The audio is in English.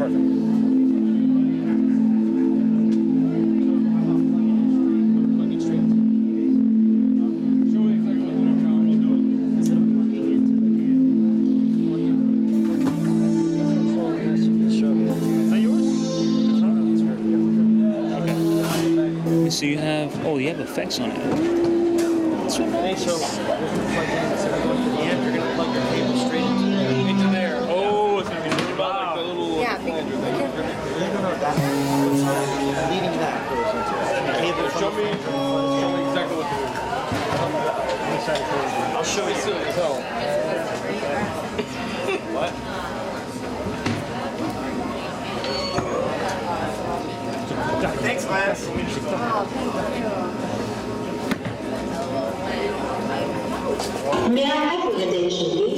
Perfect. so you have oh you have effects on it. I'll show you soon as what? Thanks, Lance. May I have your attention,